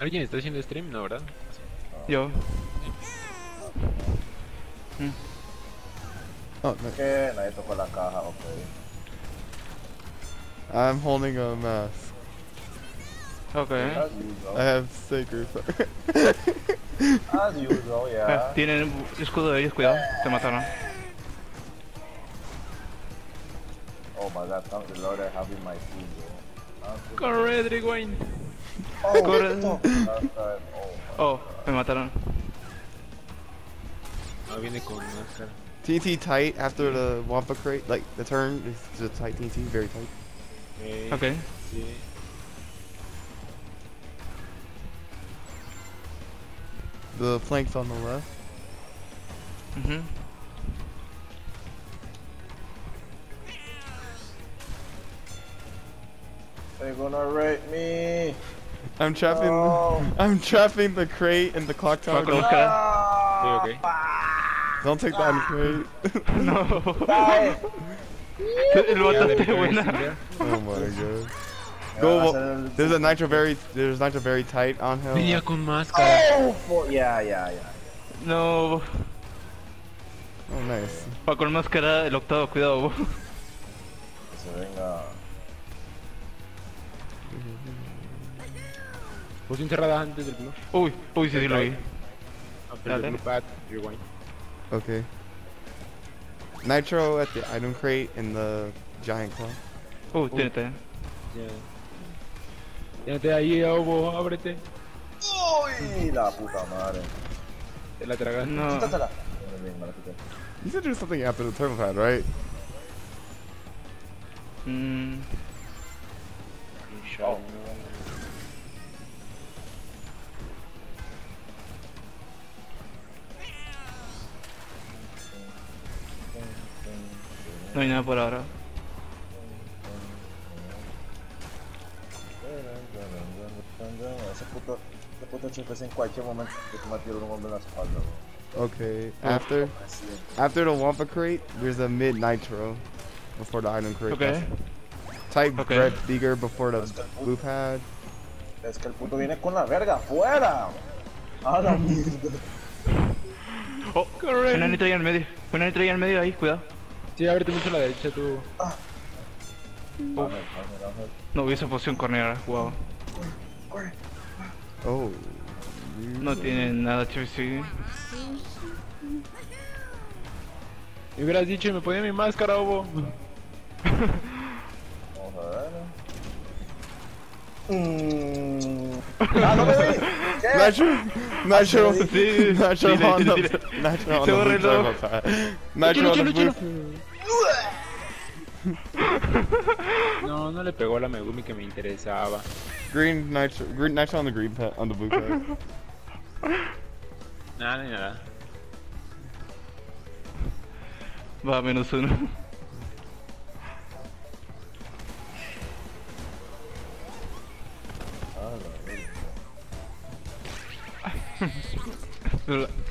¿Alguien está haciendo stream? No, ¿verdad? Yo. Oh, no. ¿Qué? Nadie tocó la caja, ok. I'm holding a mask. Ok. As I have stickers. As usual, Eh, yeah. Tienen escudo de ellos, cuidado. Te mataron. Oh my god, thank the Lord I have in my team, bro. Corre, Drigwine. Oh, Corre. no. Last time, oh Oh, me mataron. No, viene con máscara. TNT tight after the Wampa crate. Like the turn is just tight TNT, very tight. Eh, Ok. Sí. The flank's on the left. Ujú. They're gonna rape me. I'm trapping. No. I'm trapping the crate in the clock tower. Va Don't, máscara. Ah, ok. don't take that crate. No. El Ya, botón de de buena. Oh my god. Go. va a wa- ser el- There's a nitro very. There's nitro very tight on him. Venía con máscara. Oh, yeah, yeah, yeah. No. Oh nice. Va con máscara el octavo, cuidado. Se venga. Puse encerrada antes del blue. Uy, uy, sí, sí lo vi. After the blue pad, rewind. Okay. Nitro at the item crate in the giant claw. Uy, tiene tiene. Ya. Quédate ahí, Obo, ábrete. Uy, la puta madre. Te la tragaste. No. Quítatela. Muy bien, me la quité. You said there's something after the turbo pad, right? Mm, Oh. No hay nada por ahora. Ese puto, ese puto chifre en cualquier momento que te va a tirar un hombre en la espalda. Okay. After after the Wampa crate, there's a mid nitro before the item crate. Ok. Type Okay. red bigger before the blue pad. Es que el puto viene con la verga afuera. Ah, a oh, la mierda. Oh, una nitro ahí en medio. Una nitro ahí en medio ahí, cuidado. Sí, ábrete mucho a la derecha, tú. No hubiese posición cornera, wow. Corre. Oh. No tiene nada HVC. Me hubieras dicho y me ponía mi máscara, Obo. Vamos a ver. Mmm. ¡Ah, no me vi! ¿Qué? Nitro, nitro, Sí, nitro dile, on the, dile. No, no le pegó a la Megumi que me interesaba. Green nitro, green nitro on the green pad, on the blue pad. Nada, ni nada. Va, menos uno.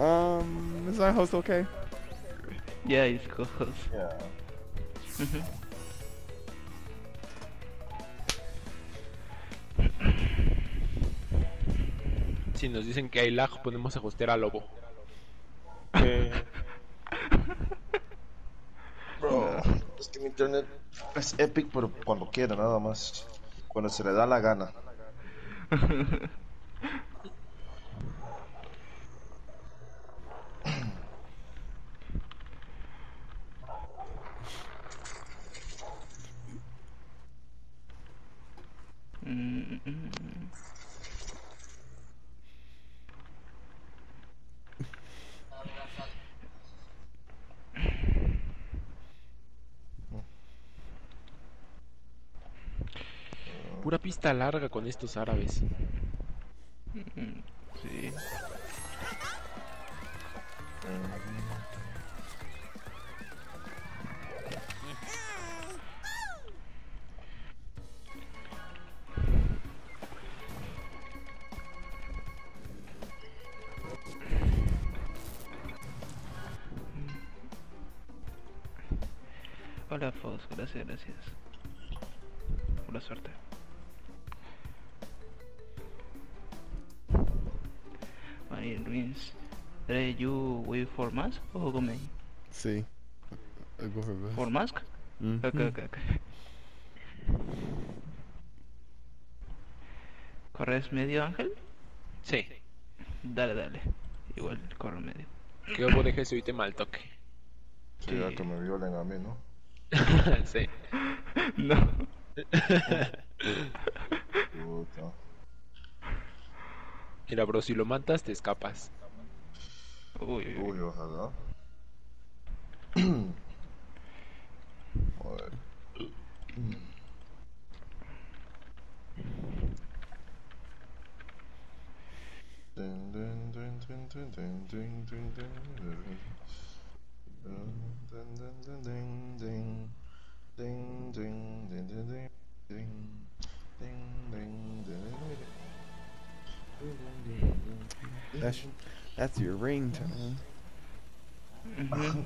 Um, is my host okay? Ya, es cojos. Yeah. Si nos dicen que hay lag, podemos ajustar al Lobo. Bro, es que mi internet es epic, pero cuando quiera, nada más. Cuando se le da la gana. Pista larga con estos árabes. Hola, Fos, gracias, gracias. pura suerte. Marine Ruins. Dre, you wait for mask o go main? Sí. Go for best. For mask? Mhm. Ok, ok, ok. ¿Corres medio, Ángel? Sí. Dale, dale. Igual corro medio. Que Obo deje su ítem al toque. Sí, ya que me violen a mí, ¿no? sí. No. Puta. Mira, bro, si lo matas, te escapas. Uy, uy, uy. Uy, ojalá. Joder. That's that's your ringtone. Mm -hmm.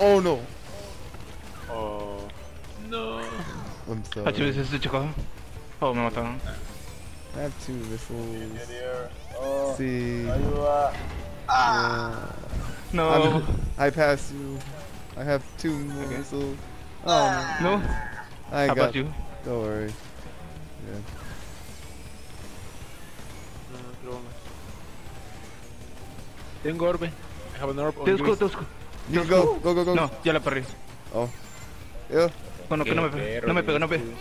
oh no! Oh no! I'm sorry. 蜂蜜先生とか。あ、おめでとう。I have two missiles. Oh, See. ayuda. Uh, ah. Yeah. No. I'm- I passed you. I have two more Okay. missiles. Ah. Oh No. no. I How got about you? Don't worry. Yeah. No, creo no. Tengo orbe. I have an orb on Te busco, yours. te busco. You go, go, go, go. No, ya la perdí. Oh. Yeah, Bueno, que no me pegó. No me pegó, no me pegó.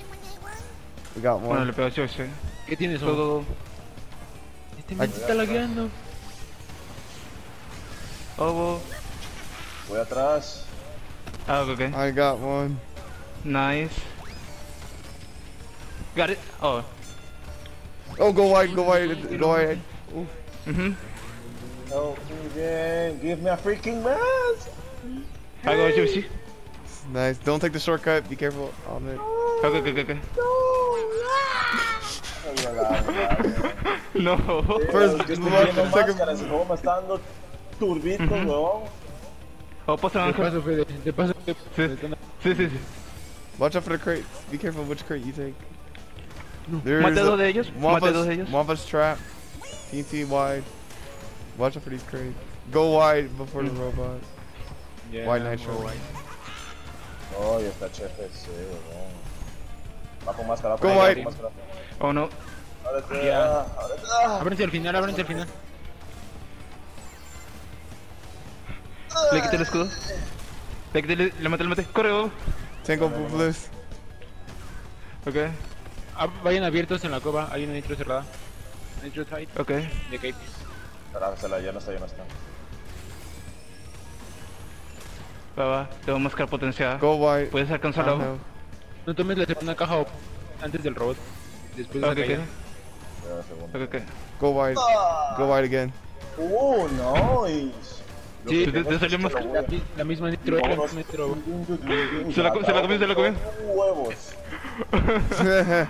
we got Bueno, le pegó yo ese. ¿Qué tienes, Go, Obo? go, go. Este men se está lagueando. Obo. Voy atrás. Ah, ok, ok. I got one. Nice. Got it. Oh. Oh, go wide, go wide, go wide. Ooh. Mhm. No, again. Give me a freaking mask. I go Juicy. Nice. Don't take the shortcut. Be careful on it. Ok, ok, ok, ok. No. First, Yo estoy one, viendo second. máscaras, el juego me está dando turbitos, Ujú. weón. Oh, pasa Te Ángel. paso, Fede. Te paso. Fede. Sí. Sí, sí, sí. Watch out for the crates. Be careful which crate you take. There's Mate a a- dos de ellos. Mate a dos de Wampa's, ellos. Wampa's trap. TNT wide. Watch out for these crates. Go wide before the mm. robot. Yeah, White I'm Nitro. white. Ay, está HFC, weón. Va con máscara. Go va Oh, no. Ábrete, Ya. ah, ábrete, ah. Ábrense al final, ábrense al final. Le quité el escudo. Le quité, le, le maté, le maté. Corre. Tango Bliss. Ok, Ah, vayan abiertos en la cueva. Hay una nitro cerrada. Nitro tight ok. de Cape. Espera, ya no está, ya no está. Va, va. Tengo máscara potenciada. Go wide. ¿Puedes alcanzarlo? No tomes la segunda caja o- antes del robot. Después de Ok, ok. caída. Espera un segundo. Ok, ok. Go wide. Go wide again. Oh, nice. Sí, ¿Te- te salió máscara? La, la misma nitro, la misma nitro. Se la co- se la comió, se la comió. Huevos. Vamos a ver.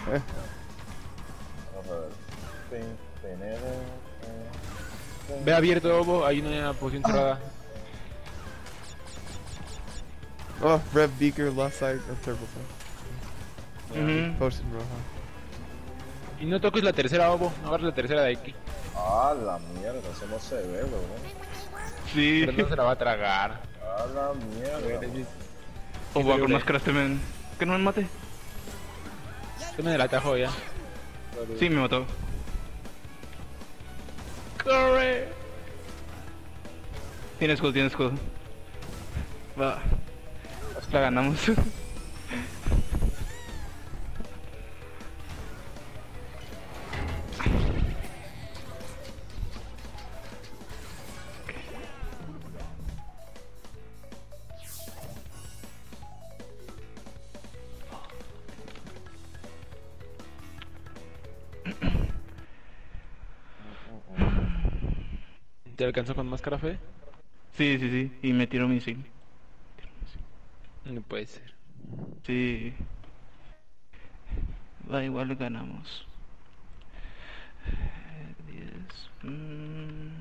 Tin. Ve abierto, Obo. Hay una posición cerrada. oh, red beaker left side of turbo fan. Mhm. Potion roja. Y no toques la tercera, Obo. No agarres la tercera de aquí. Ah, la mierda, eso no se ve, weón. Sí. Pero no se la va a tragar. Ah, la mierda. O va con horrible. máscara este men. Que no me mate. Tomen el atajo ya. Sí, me mató. Corre. Tiene escudo, tiene escudo. Va. La ganamos. alcanzó con máscara fe? Sí, sí, sí. Y me tiró misil. No puede ser. Sí. Va, igual ganamos. 10. mm,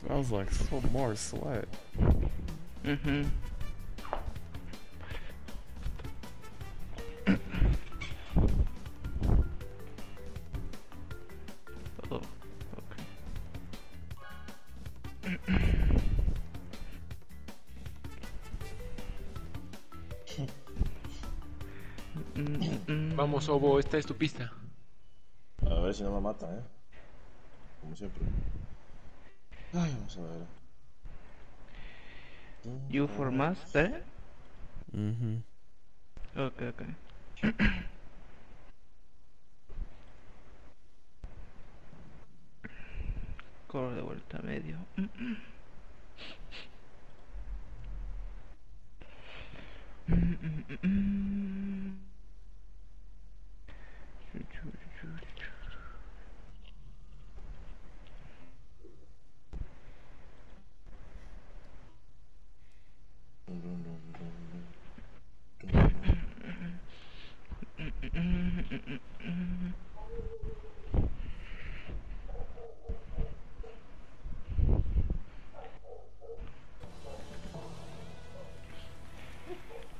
Smells like so more sweat. Mhm. Vamos, Obo, esta es tu pista. A ver si no me mata, eh. Como siempre. Ay, vamos a ver. You for master? Mm-hmm. Okay, okay. Corre de vuelta a medio.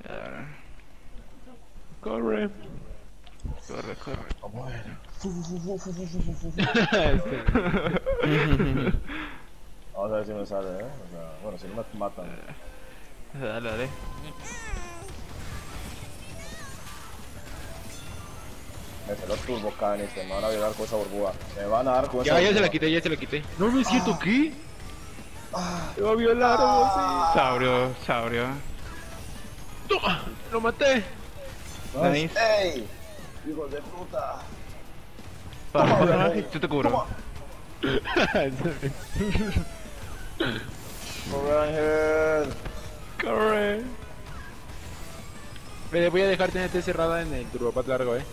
Ah, Corre. Corre, corre. Vamos a ver. Vamos a ver si me sale, eh. O sea, bueno, si no me matan. Dale, dale. Me los turbo canis, que me van a violar con esa burbuja. Me van a dar con esa Ya, ya se la quité, ya se la quité. No, no es cierto, ¿qué? Te va a violar, Obo, sí. Saurio, Saurio. ¡Toma! ¡Lo maté! Nice. ¡Ey! ¡Hijos de puta! Yo te cubro. ¡Corre, Ángel! Corre. Me voy a dejar TNT cerrada en el turbopat largo, eh.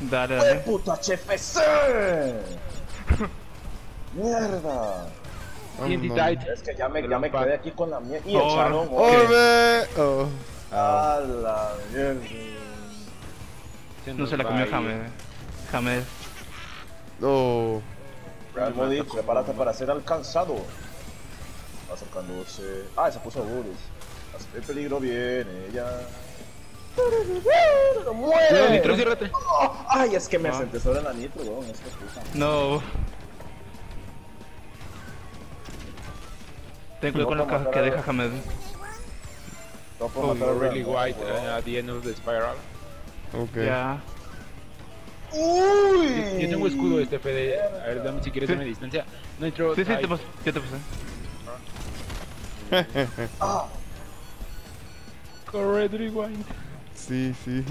Dale, ¡Qué dale. puto HFC! ¡Mierda! Tight. Es que ya me, ya me quedé aquí con la mierda. Y echaron. Oh, Orbe! Oh. A la mierda. No se la comió James. James. Oh. Real Madrid, prepárate para ser alcanzado. Acercándose. Ah, se puso Buris. El peligro viene ya. ¡Muere! Nitro, ciérrate. Oh, Ay, es que me Ah. senté sobre la nitro, weón. Es que puta. No. Ten cuidado con las cajas que deja James. No puedo Oh, really white uh, at the end of the spiral. Okay. Ya. ¡Uy! Yo tengo escudo este Fede. A ver, dame si quieres Sí. dame distancia. Nitro, Sí, sí, tight. te pasé. Ya te pasé. Ah, Corre, Rewind. Sí, sí.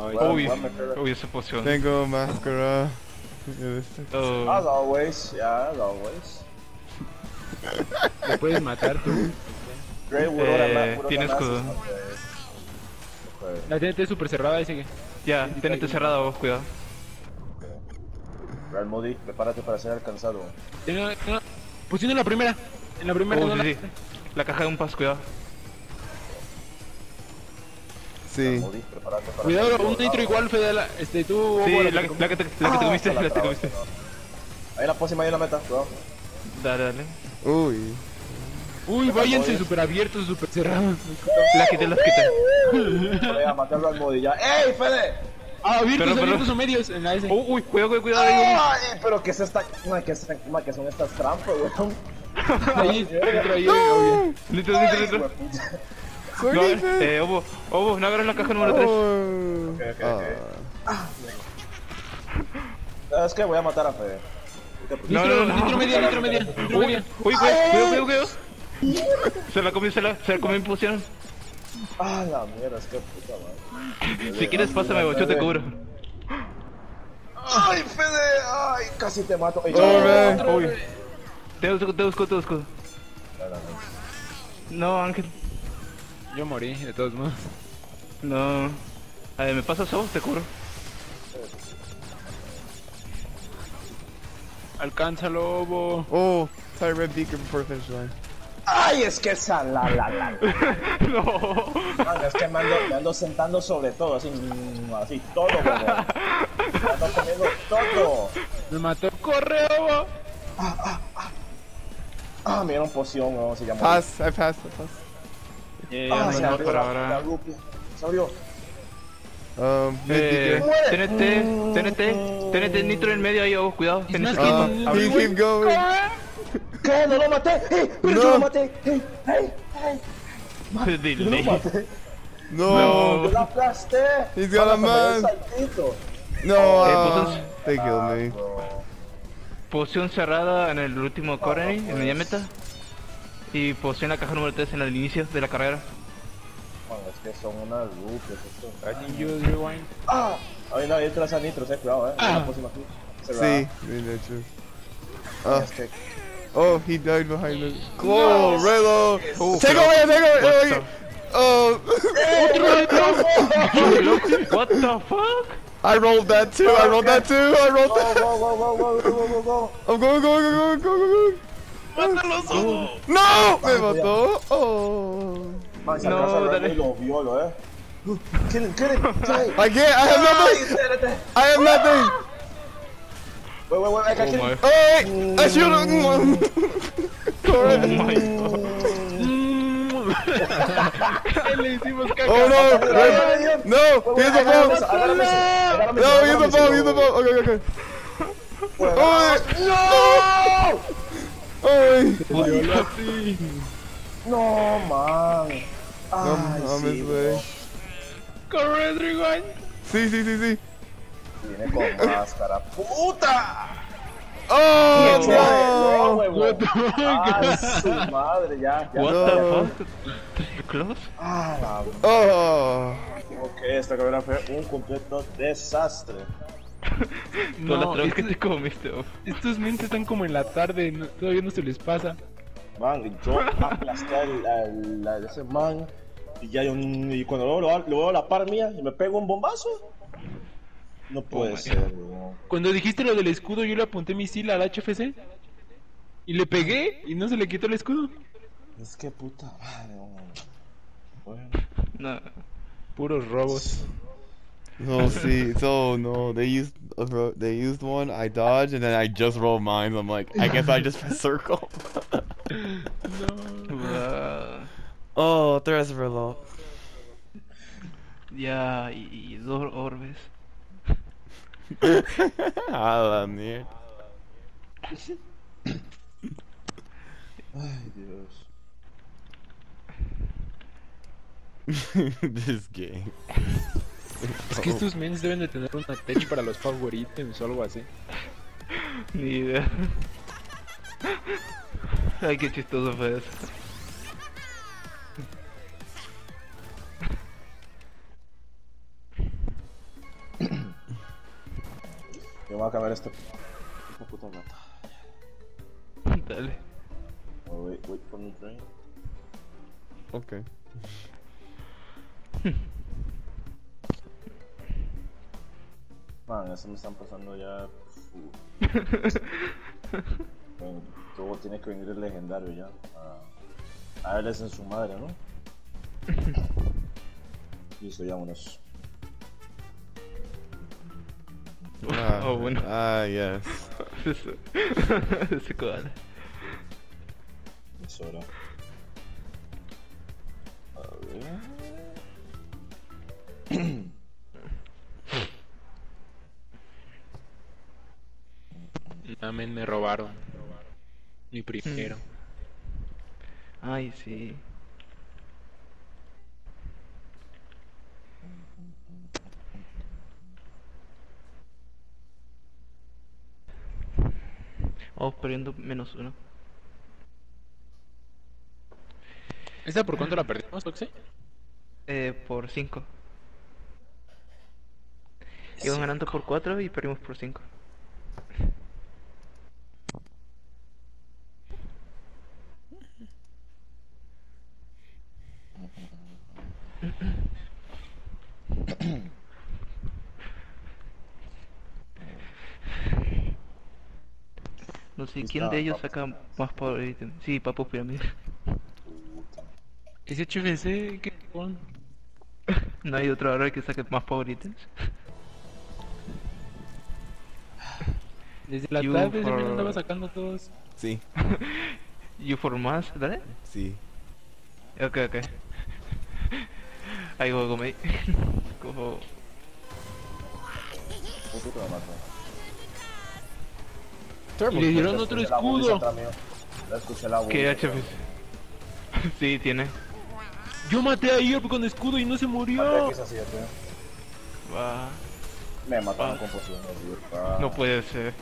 Ay. Uy, uy, esa poción. Tengo máscara. Oh. As always, yeah, as always. Lo puedes matar tú. Great, puro Eh, tiene escudo. La TNT es súper cerrada, ese que. Ya, tenete cerrado vos, cuidado. Real Madrid, prepárate para ser alcanzado. Tengo, tengo... Pusieron en la primera. En la primera. Oh, no sí, la- sí. La caja de un pas, cuidado. Sí. Prepárate para Cuidado, un nitro igual, Fede. la- Este, tú. Sí, la, que la, te que te, la que te comiste, Ah, la que te la comiste. Hay una pócima y una meta, cuidado. Dale, dale. Uy. Uy, váyanse super abiertos, super cerrados. La quité, las quité. Voy a matarlo al Modi ya. ¡Ey, Fede! Ah, abiertos, Pero, pero- abiertos o medios. En la S. Uy, uy, cuidado, cuidado, cuidado. ahí. ¡Ay! Pero que es esta. ma, que, es- ma, que son estas trampas, weón. Ahí, dentro, ahí, obvio. Nitro, nitro, nitro. No, Felipe. eh, Obo, Obo, no agarres la caja número 3. Oh. Ok, ok, Ah. Es que voy a matar a Fede. No, no, no. nitro media, nitro media, nitro Uy, media. uy, cuidado, cuidado, cuidado. Se la comió, se la, se la comió en poción. Ah, la mierda, es que puta madre. Si quieres, pásame, yo te cubro. ¡Ay, Fede! ¡Ay! Casi te mato. Oh, man. Uy. Te busco, te busco, te busco. No, Ángel. Yo morí, de todos modos. No. A ver, ¿me pasas a vos? Te cubro. Alcánzalo, Obo. Oh, red beacon before the finish line. ¡Ay, es que esa la la la! No. Man, es que me ando, me ando sentando sobre todo, así, mm, así, todo, weón. Me ando comiendo todo. Me mató. ¡Corre, Obo! Ah, me dieron poción, weón, se llama. Pass, I passed, I passed. Eh, Ah, no, no, por ahora. la rupia. Se abrió. Um, mid Eh, beacon. TNT, TNT, TNT, nitro en medio ahí, Obo, cuidado. TNT. Uh, güey. keep going. ¿Qué? ¡No lo maté! ¡Ey! ¡Pero No. yo lo maté! ¡Ey! ¡Ey! ¡Ey! Yo lo maté! No, ¡Yo lo aplasté! He's got a man. no, Eh, they killed me. Poción cerrada en el último corner, en media meta. Y poción en la caja número 3 en el inicio de la carrera. Man, es que son unas rupias esto. I can use rewind. ¡Ah! Ahí nadie trae a nitros, eh, cuidado, eh. Ah. La próxima aquí. Se va. See, me nature. Oh, Es que he died behind the. Oh, Relo! Oh, Take away, take away! Oh, What the fuck? I rolled that too. I rolled that too. I rolled Go, that. go, go, go, go, go, go, go. I'm going, going, going, going, going, going. No! Me mató. Oh. No, alcanza a ver dale. y lo violo, eh. Kill him, kill him. Jay. I can't. I have nothing. I have nothing. Wait, wait, wait, I can Oh kill my, him. Oh, wait. I should have. oh Correct. my god. ¿Qué le hicimos caca? Oh no! Wait, Red- wait, wait. No! Wait, wait, Here's the agárrame bomb! esa, agárrame esa, agárrame No, esa, here's the agárrame bomb! esa. Here's the bomb! Okay, okay, okay. Wait, Oh, No! oh, Violó así. No, man. Ay, I'm, I'm sí, his bro. way. Corre, rewind. Sí, sí, sí, sí. Viene con máscara. ¡Puta! Oh, No. Ay, su madre, ya, ya. What No. the fuck? Close? Ah, la Oh. Ok, esta carrera fue un completo desastre. Todas las No, drogas que estos, te comiste, oh. estos mentes están como en la tarde, todavía no se les pasa. Man, yo aplasté al, al- a ese man y ya yo, y cuando luego lo, lo veo a la par mía y me pego un bombazo. No puede my ser, weón. Cuando dijiste lo del escudo, yo le apunté misil al HFC. Y le pegué y no se le quitó el escudo. Es que puta madre. Bueno. No. Puros robos. No, see, so no, they used they used one. I dodged, and then I just rolled mine. I'm like, I guess I just press circle. Uh, oh, tres reloj. ya, y, y dos orbes. A la mierda. Ay, Dios. this game. Es que estos mens deben de tener una tech para los power items o algo así. Ni idea. Ay, qué chistoso fue eso. Voy a cambiar este. Hijo de puta gata. Dale. Oh, wait, wait for me, train. Okay. Man, eso me están pasando ya. Uf. Bueno, todo tiene que venir el legendario ya. A, a darles en su madre, ¿no? Listo, vámonos. Ah, oh, bueno. Ah, yes. Ese koala. Es hora. A ver. Me robaron. Mi primero. Ay, sí. Vamos perdiendo menos uno. ¿Esta por cuánto la perdimos, Oxe? Eh, por 5. Iban ganando por 4 y perdimos por 5. No sé quién de ellos saca más power item. Sí, Papo Pirámide. Ese HFC, ¿qué con? No hay otro ahora que saque más power items. Desde la You tarde for- men andaba sacando todos. Sí, You for más, ¿dale? sí. Ok, ok. Ahí go, mate. Como... Y le dieron otro escudo. atrás mío. La escuché la ¿Qué bullies. HP? sí, tiene. Yo maté a Irp con escudo y no se murió. a Kisa 7. Va. Me mataron con pociones, tío. Ah. No puede ser.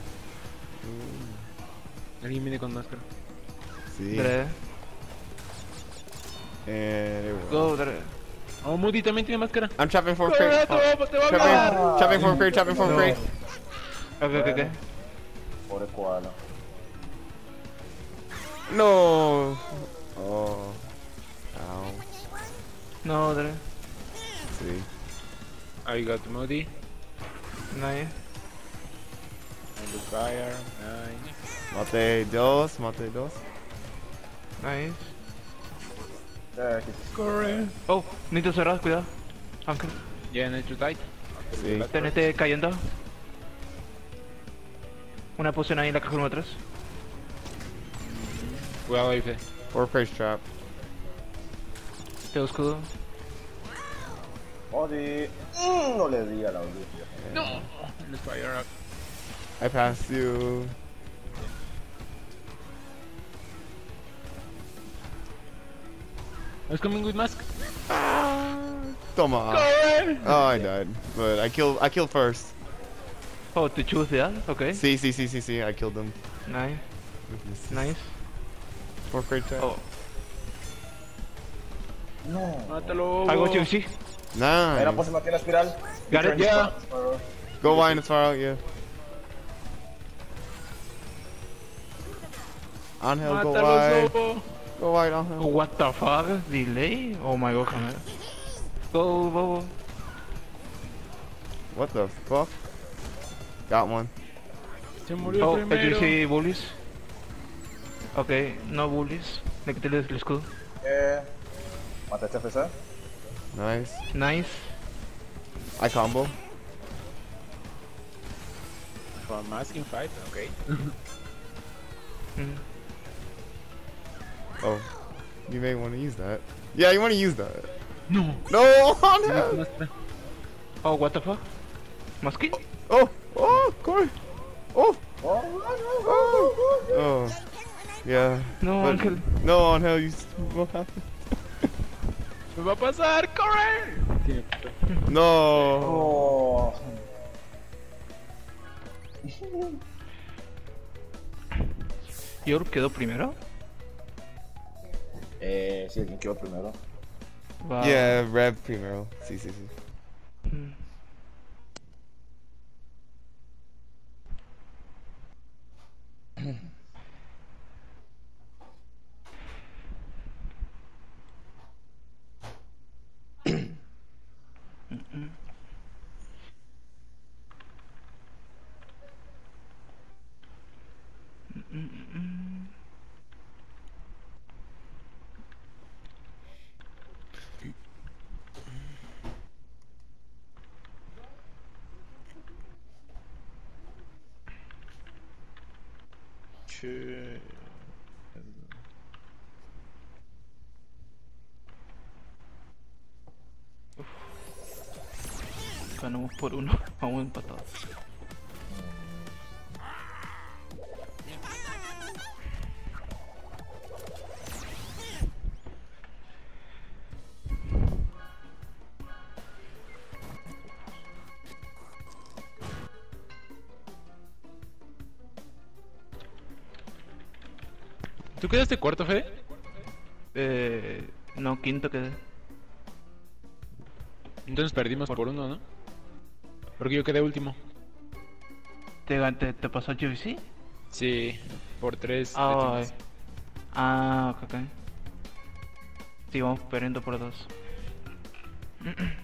Alguien viene con máscara. Sí. Dre. We go. Dre. Oh, Moody también tiene máscara. I'm chopping for. Chopping, chopping for crate, chopping for No. crate. Ok, ok, ok. Pobre koala. No. Oh. Ow. No, Dre. Sí. I got Moody. Nice. And the fire. Nice. Mate dos, mate dos. Nice. Eh. Corre. Oh, necesito cerrar, cuidado. Ángel. En hecho tight. Sí. TNT cayendo. Una poción ahí en la caja número 3. Cuidado ahí, Fe. Face trap. Tengo escudo. Odi. Mm, no le di a la audiencia. No. Let's fire up. I passed you. I was coming with mask. Toma. Corre. Oh, I died, but I killed. I killed first. Oh, to choose that? Okay. See, see, see, see, see. I killed them. Nice. Nice. Four crate trap. Oh, No. Mátalo. I got you, sí. Era Nice. pues aquí la espiral. Got it? Yeah. Go wine as far out, yeah. Angel, go wide. Sobo. Go wide, Oh, what the fuck? Delay? Oh my god, come here. Go, Bobo. What the fuck? Got one. Se murió Oh, did you see bullies? Okay, no bullies. Le quité el el escudo. Eh. Maté a HFC. Nice. Nice. I combo. From masking fight, okay. Mm. Oh, you may want to use that. Yeah, you want to use that. No. No, Angel. Oh, what the fuck? Musky? Oh, oh, Corey. Oh, Oh, oh, oh, oh, oh. Yeah. No, but- Ángel. No, Angel, you. What happened? Me va a pasar, corre. No. oh. ¿York quedó primero? Eh, sí, ¿quién quedó primero? Wow. Yeah, Rev primero. Sí, sí, sí. Mm. Ganamos por uno. Vamos empatados. ¿Tú quedaste cuarto, Fede? Eh, no, quinto quedé. Entonces perdimos por uno, ¿no? Porque yo quedé último. ¿Te, te, te pasó GVC? Sí, por tres. Décimas. Ah, ok, ok. Sí, vamos perdiendo por dos.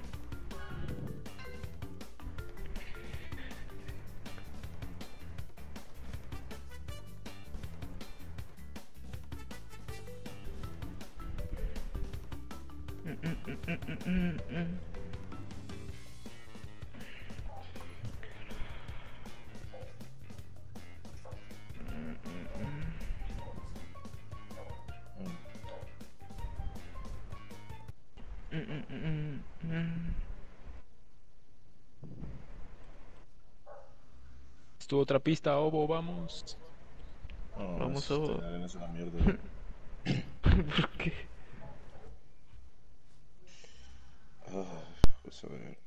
Estuvo otra pista, Obo, vamos. Vamos, es- Obo. esta arena es una mierda. ¿Por qué? Ah, pues a ver.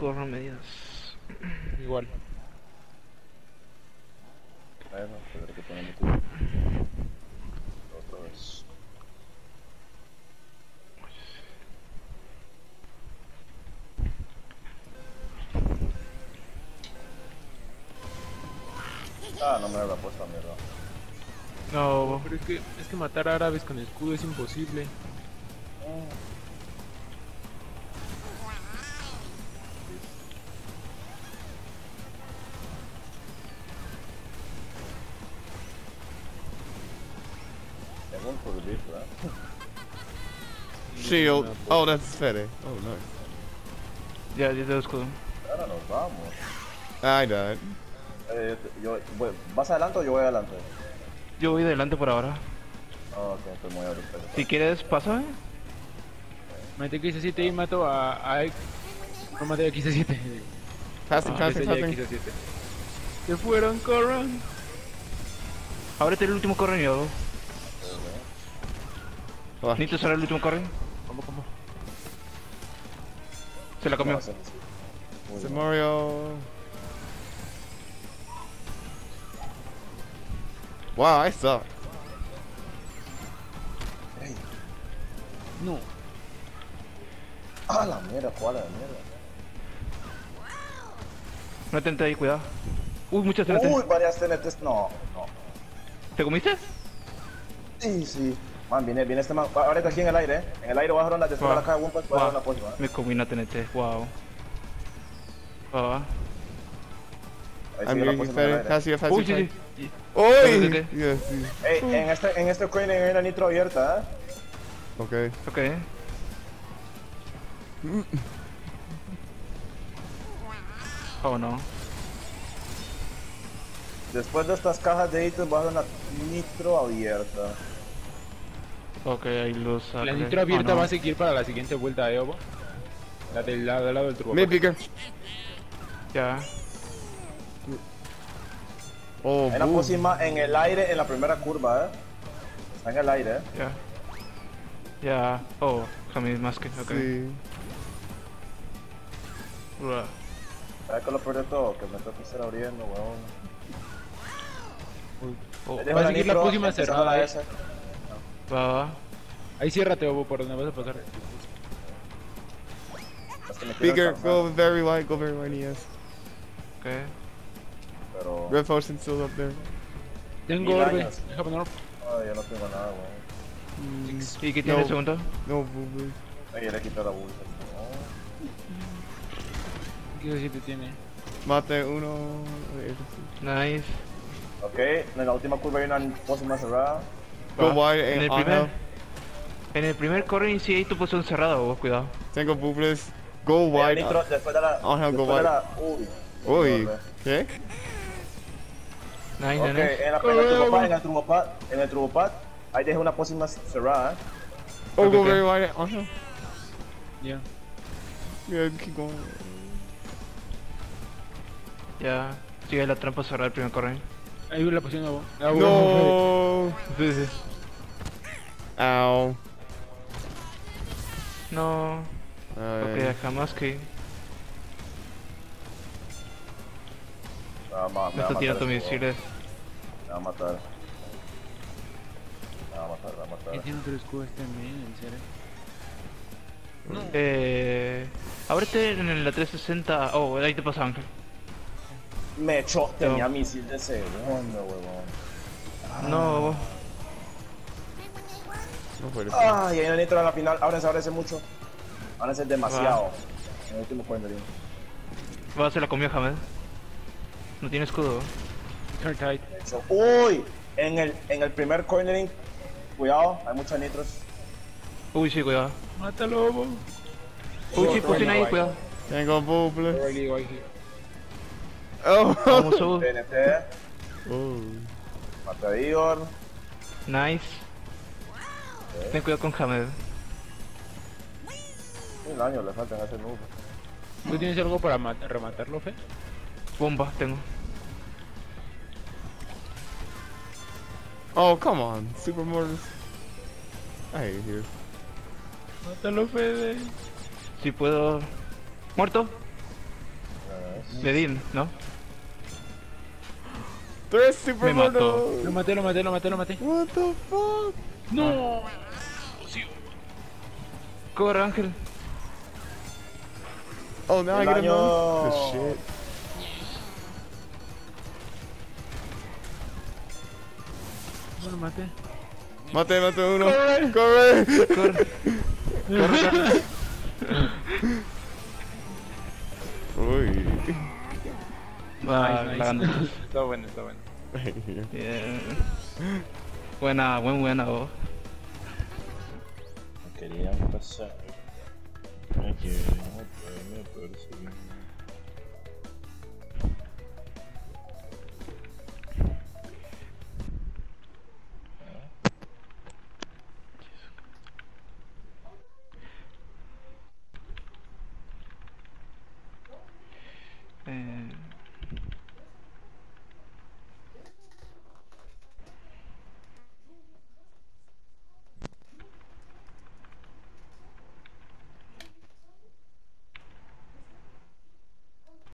Corro medidas. Igual. Bueno, tendré que ponerme tú. Otra vez. Ah, no me habrá puesto mierda. No, Pero es que, es que matar árabes con escudo es imposible. Shield. Oh, that's Fede. Oh, nice. ya, ya te escudo. Ahora nos vamos. I died. Eh, yo, voy- ¿Vas adelante o yo voy adelante? Yo voy delante por ahora. Ah, ok, estoy muy ahorita. Si quieres, pásame. Maté a XC7 y mato a, a... No maté a XC7. Passing, passing, passing. XC7. Se fueron, corran. Ábrete el último corren yo. Necesito usar el último corren. ¿Cómo, cómo? Se la comió. No, se- bien. Wow, I suck. Ey, No. Ah, la mierda, cuál la mierda. No TNT ahí, cuidado. Uy, muchas TNT. Uy, varias TNTs. No, no. ¿Te comiste? Sí, sí. Man, viene, viene este man. Ahorita aquí en el aire, ¿eh? En el aire voy a dejar una después de la caja de Wumpas, voy a dejar una próxima. ¿eh? Me comí una TNT, wow. Ah. Ahí I'm la Fede. aire. Cassie, Cassie, Uy, sí, sí. Okay. Yes, yes. Ey, en este, en este coin hay una nitro abierta, ¿eh? Okay. Ok. Oh no. Después de estas cajas de ítems voy a una nitro abierta. Ok, ahí los saqué. La nitro abierta Oh, no. va a seguir para la siguiente vuelta de Obo. La del lado, del lado del turbo. Mid bigger. Ya. Oh, Hay una boom. pócima en el aire en la primera curva, ¿eh? Está en el aire, ¿eh? Ya. Ya. Oh, Jamie Maske, ok. Sí. Ua. ¿Sabes qué es lo peor de todo? Que me tengo que estar abriendo, weón. Oh, va a seguir la empezando cerrada, la ¿eh? S. va, va. Ahí ciérrate, Obo, por donde vas a pasar. Bigger. Go very light. Go very light. Yes. Ok. Pero... Red potion still up there. Tengo orbe. Deja poner orbe. Ay, yo no tengo nada, weón. ¿Y qué tiene No. el segundo? No, boobies. Ahí le quito la bolsa. ¿Qué si te tiene? Mate uno. eh, Nice. Ok, en la última curva hay una pócima cerrada. Go Va. wide En and el primer, en el primer corner sí hay tu posición cerrada, vos, cuidado. Tengo boobies. Go wide. Nitro, después de la. Ángel, go después de wide. la. Uy. Uy, ¿qué? Nice, Ok, nice. en, la, en el turbopad, en el turbopad, en el turbopad, ahí dejé una pócima cerrada. Oh, go very wide hell. Ya. Yeah, keep going. Ya. Sigue la trampa cerrada el primer corner. Ahí la posición de vos. Bueno. No. Ow. No. Ay. Ok, jamás que. Me está tirando misiles. Me va a matar. Me va a matar, me va a ¿Qué matar. tiene otro escudo este men? ¿En serio? Eh. Ábrete en la 360. Oh, ahí te pasa Ángel. Me echó, tenía No. misil de segundo, huevón. No. No puede Ay, ahí no nitro en la final. Ábrense, ábrense mucho. Ábrense demasiado. En el último cornerín. Va a hacer la comida, Hamed. No tiene escudo. Turn. Uy, en el, en el primer cornering. Cuidado, hay muchos nitros. Uy, sí, cuidado. Mátalo, bo. Uy, sí, posición ahí, guay. cuidado. Tengo here. Oh. Vamos, oh. mata a Igor. Nice. Ten cuidado con Hamed. Un daño le falta en ese nudo. ¿Tú tienes algo para mat- rematarlo, Fe? Bomba, tengo. Oh, come on. Super Mortars. I hate you. Mátalo, Fede. Si puedo. ¿Muerto? Medin, ¿no? Tres Super Me mató. Lo maté, lo maté, lo maté, lo maté. What the fuck? No. Corre, Ángel. Oh, now I get a shit. No lo maté. Mate, mate uno. Corre. Corre. Uy. Va, Nice, la ganó. nice. Está bueno, está bueno. Bien. Buena, buen buena, vos. Me querían pasar. Me querían meterme por